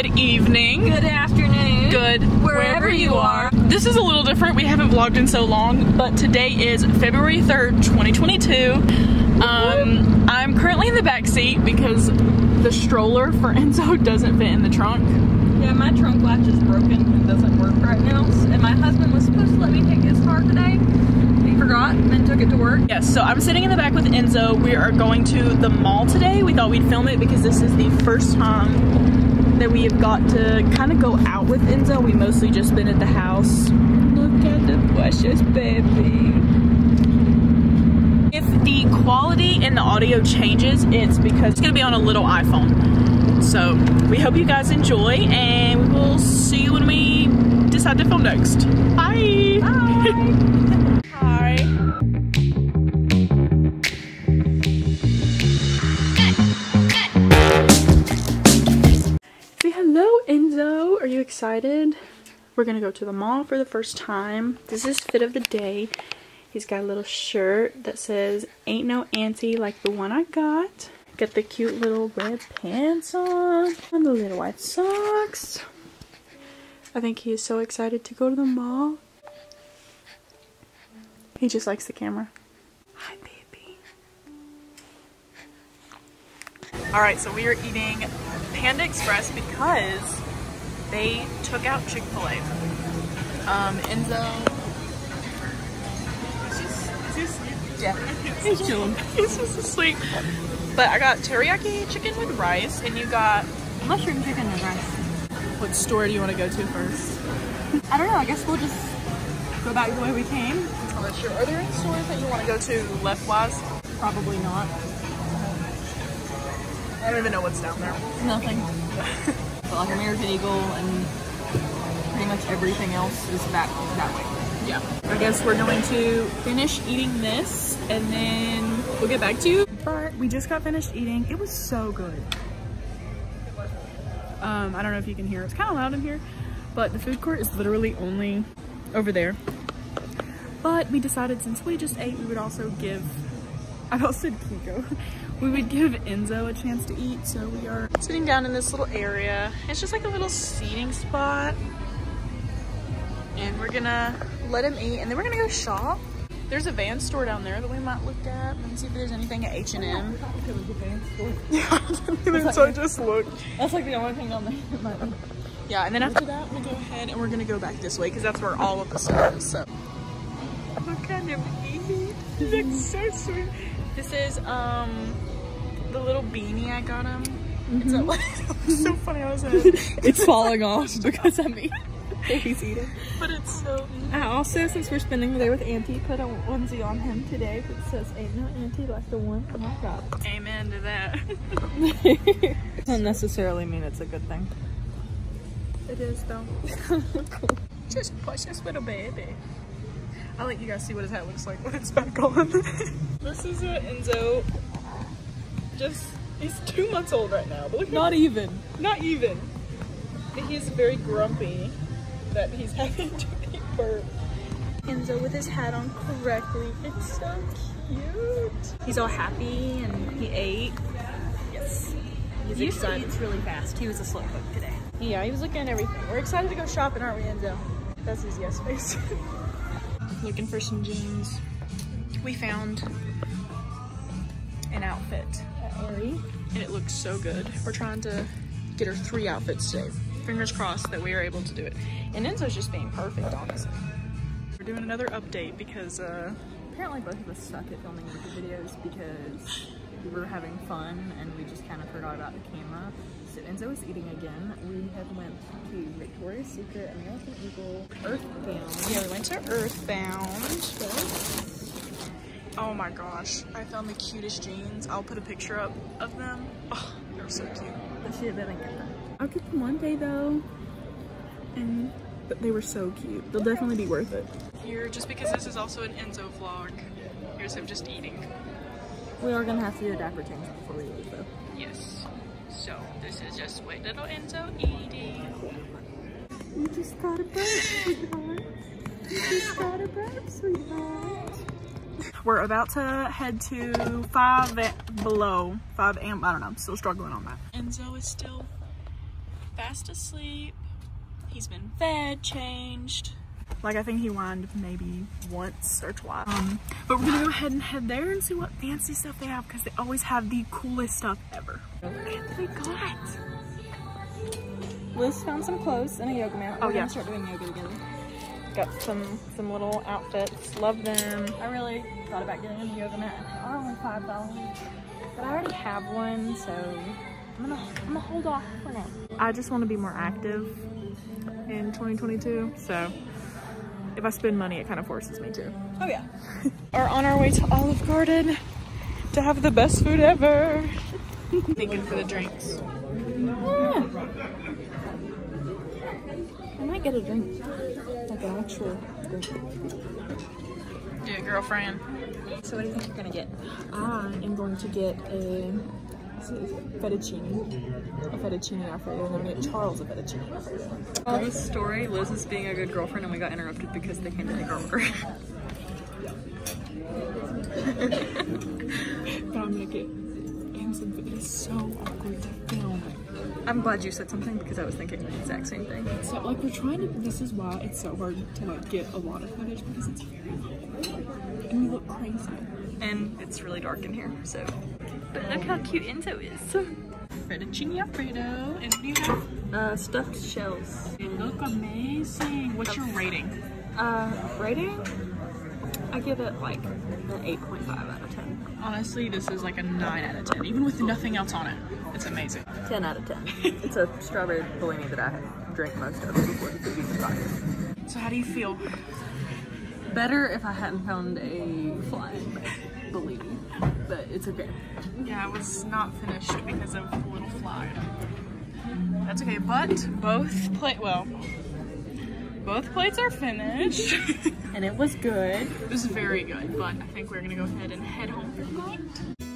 Good evening. Good afternoon. Good Wherever you are. This is a little different. We haven't vlogged in so long, but today is February 3rd, 2022. Um, I'm currently in the back seat because the stroller for Enzo doesn't fit in the trunk. Yeah, my trunk latch is broken and doesn't work right now. And my husband was supposed to let me take his car today. He forgot and then took it to work. Yes, so I'm sitting in the back with Enzo. We are going to the mall today. We thought we'd film it because this is the first time that we have got to kind of go out with Enzo. We mostly just been at the house. Look at the precious baby. If the quality in the audio changes, it's because it's gonna be on a little iPhone. So we hope you guys enjoy and we will see you when we decide to film next. Bye. Bye. excited? We're gonna go to the mall for the first time. This is fit of the day. He's got a little shirt that says, Ain't no auntie like the one I got. Got the cute little red pants on and the little white socks. I think he is so excited to go to the mall. He just likes the camera. Hi, baby. All right, so we are eating Panda Express because they took out Chick-fil-A. Um, Enzo. Is he, is he? Yeah, he's chilling. he's just asleep. But I got teriyaki chicken with rice, and you got. Mushroom chicken and rice. What store do you want to go to first? I don't know. I guess we'll just go back the way we came. I'm not sure. Are there any stores that you want to go to left-wise? Probably not. I don't even know what's down there. Nothing. but like American Eagle and pretty much everything else is back that way. Yeah. I guess we're going to finish eating this and then we'll get back to you. But we just got finished eating. It was so good. Um, I don't know if you can hear. It's kind of loud in here, but the food court is literally only over there. But we decided since we just ate, we would also give, I also said Kiko, we would give Enzo a chance to eat. So we are sitting down in this little area. It's just like a little seating spot. And we're gonna let him eat and then we're gonna go shop. There's a van store down there that we might look at and see if there's anything at H&M. Yeah, so I just looked. That's like the only thing on there. Yeah, and then after that, we go ahead and we're gonna go back this way because that's where all of the stuff is. So look at him eat. He looks so sweet. This is um the little beanie I got him. It's a, it's so funny. I was it's falling off because of me. He's eating. but it's so. I also, since we're spending the day with Auntie, put a onesie on him today that says, Ain't no Auntie like the one I got. Amen to that. Doesn't necessarily mean it's a good thing. It is though. Just precious little baby. I'll let you guys see what his hat looks like when it's back on. this is a Enzo. Just he's two months old right now, but look Not even. not even. He's very grumpy that he's having to be burped. Enzo with his hat on correctly. It's so cute. He's all happy and he ate. Yes. He's He excited. eats really fast. He was a slow cook today. Yeah, he was looking at everything. We're excited to go shopping, aren't we, Enzo? That's his yes face. looking for some jeans. We found an outfit at and it looks so good. We're trying to get her three outfits today. Fingers crossed that we are able to do it. And Enzo's just being perfect, honestly. We're doing another update because, uh, Apparently both of us suck at filming YouTube videos because we were having fun and we just kind of forgot about the camera. So Enzo is eating again. We have went to Victoria's Secret, American Eagle, Earthbound. yeah, we went to Earthbound. Oh my gosh, I found the cutest jeans. I'll put a picture up of them. Oh, they're so cute. But she didn't get them. I'll get them one day though. And but they were so cute. They'll definitely be worth it. Here, just because this is also an Enzo vlog, here's him just eating. We are gonna have to do a dapper change before we leave though. Yes. So this is just sweet little Enzo eating. You just got a burp, sweetheart. You just got a burp, sweetheart. We're about to head to five below, five amp, I don't know, I'm still struggling on that. Enzo is still fast asleep. He's been fed, changed. Like I think he whined maybe once or twice. Um, but we're gonna go ahead and head there and see what fancy stuff they have because they always have the coolest stuff ever. Look what they got. Liz found some clothes and a yoga mat. Oh, We're yeah. gonna start doing yoga together. Got some some little outfits. Love them. I really thought about getting a yoga mat. They're only five dollars. But I already have one, so I'm gonna I'm gonna hold off for now. I just want to be more active in 2022, so if I spend money, it kind of forces me to. Oh yeah. Are on our way to Olive Garden to have the best food ever. Thinking for the drinks. I might get a drink. Like an actual drink. Yeah, girlfriend. So what do you think you're gonna get? I am going to get a this is fettuccine, a fettuccine alfredo, and I'm gonna get Charles a fettuccine alfredo. Tell the story. Liz is being a good girlfriend and we got interrupted because they came to take our order. But I'm gonna get I'm glad you said something because I was thinking the exact same thing. So like we're trying to. This is why it's so hard to like get a lot of footage because it's very awkward and we look crazy. And it's really dark in here, so. But look how cute Enzo is. Fettuccine alfredo, and what do you have? Uh, stuffed shells. They look amazing. What's your rating? Uh, rating? I give it like an 8.5 out of 10. Honestly, this is like a 9 out of 10, even with nothing else on it. It's amazing. 10 out of 10. it's a strawberry bellini that I had drank most of before the food even got here. So how do you feel? Better if I hadn't found a flying bellini, but it's okay. Yeah, I was not finished because of the little fly. That's okay, but both plate, well, both plates are finished. And it was good. it was very good, but I think we're gonna go ahead and head home for the night.